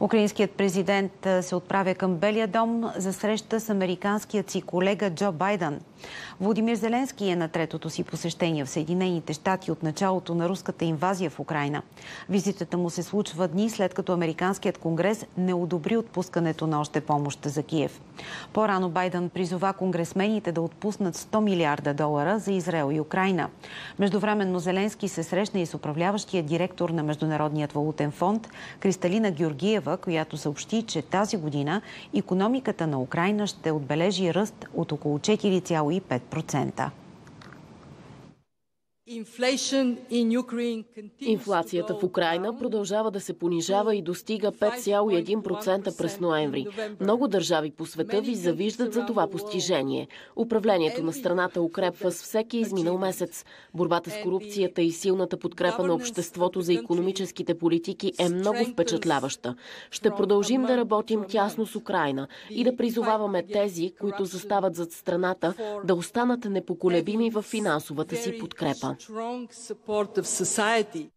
Украинският президент се отправя към Белия дом за среща с американският си колега Джо Байден. Владимир Зеленски е на третото си посещение в Съединените щати от началото на руската инвазия в Украина. Визитата му се случва дни след като Американският конгрес не одобри отпускането на още помощ за Киев. По-рано Байден призова конгресмените да отпуснат 100 милиарда долара за Израел и Украина. Междувременно Зеленски се срещна и с управляващия директор на Международният валутен фонд Кристалина Георгиева, която съобщи, че тази година економиката на Украина ще отбележи ръст от около 4,5%. Инфлацията в Украина продължава да се понижава и достига 5,1% през ноември. Много държави по света ви завиждат за това постижение. Управлението на страната укрепва с всеки изминал месец. Борбата с корупцията и силната подкрепа на обществото за економическите политики е много впечатляваща. Ще продължим да работим тясно с Украина и да призоваваме тези, които застават зад страната, да останат непоколебими в финансовата си подкрепа. Strong support of society.